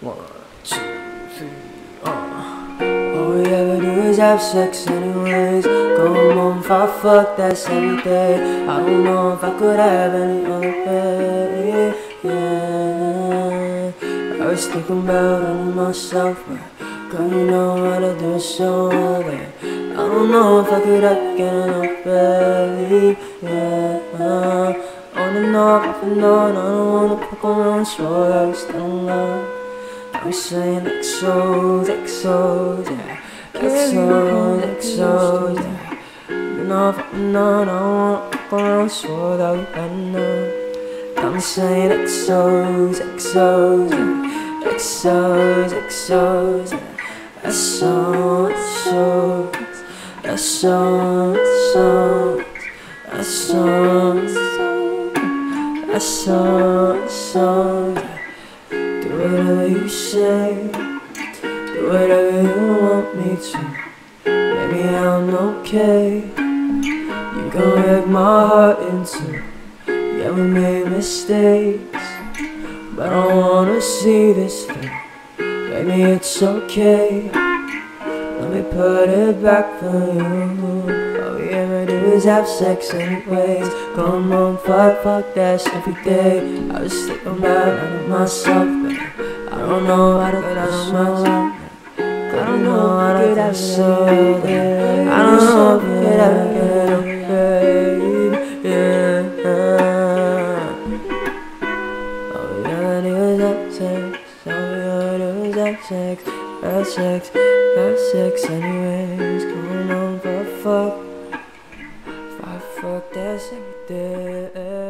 One, two, three, uh. All we ever do is have sex anyways. Go home, fuck, fuck, that's every day. I don't know if I could have any other way. Yeah. I was thinking about it myself But girl, you know how to do it so well. I don't know if I could ever get enough, baby. Yeah. On and off, off and on I don't wanna fuck around, so I was still love I'm saying exos, exos, yeah. Exos, exos, yeah. I don't wanna go around so that we had. I'm saying exos, exos, yeah. Exos, exos, yeah. Exos, exos, exos, exos, exos, exos, exos, yeah. Do whatever you say, do whatever you want me to. Maybe I'm okay. You gon' wreck my heart into. Yeah, we made mistakes, but I wanna see this through. Maybe it's okay. Let me put it back for you. All we ever do is have sex anyways. Come on, fuck, fuck, that's every day. I was thinking about out of myself, but I don't know how to get out of my life. I don't know how to get out so there. I don't know could ever get away. Sex. Have sex. Have sex anyways. Come on, fuck, fuck. Fuck, fuck, that's every day.